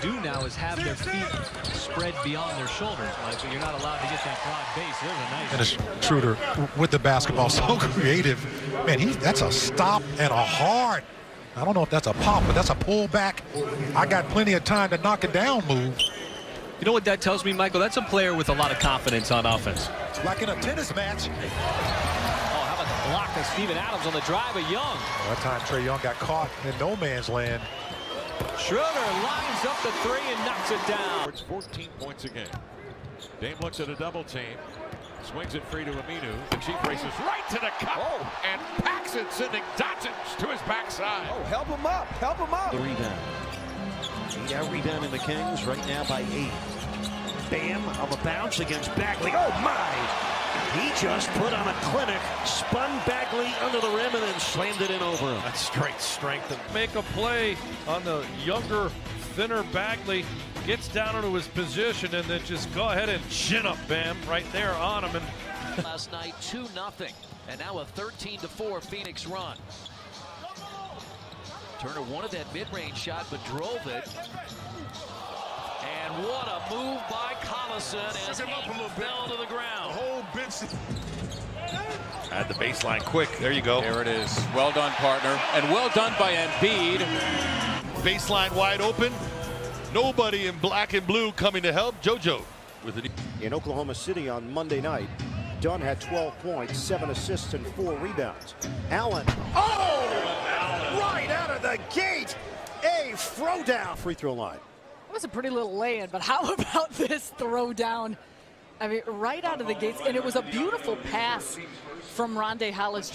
do now is have their feet spread beyond their shoulders, Mike, but you're not allowed to get that broad base. There's a nice. Dennis Schroeder with the basketball, so creative. Man, he that's a stop and a hard. I don't know if that's a pop, but that's a pullback. I got plenty of time to knock it down move. You know what that tells me, Michael? That's a player with a lot of confidence on offense. Like in a tennis match. Oh, how about the block of Steven Adams on the drive of Young? That time Trae Young got caught in no man's land. Schroeder lines up the three and knocks it down. It's 14 points a game. Dame looks at a double team. Swings it free to Aminu. The Chief races right to the cup oh. and packs it, sending Doncic to his backside. Oh, help him up. Help him up. The rebound. He out rebounding the Kings right now by eight. Bam on the bounce against Bagley. Oh, my. He just put on a clinic, spun Bagley under the rim, and then slammed it in over him. That's straight strength. And make a play on the younger, thinner Bagley. Gets down into his position and then just go ahead and chin up Bam right there on him. And Last night, 2 nothing, and now a 13 to 4 Phoenix run. Turner wanted that mid-range shot, but drove it. And what a move by Collison as he fell to the ground. The whole bench. Add the baseline quick. There you go. There it is. Well done, partner. And well done by Embiid. Baseline wide open. Nobody in black and blue coming to help. JoJo with it. In Oklahoma City on Monday night, Dunn had 12 points, 7 assists, and 4 rebounds. Allen. Oh! Right out of the gate! A throwdown. Free throw line. That was a pretty little lay-in, but how about this throw down? I mean, right out of the gates, and it was a beautiful pass from Rondae Hollis.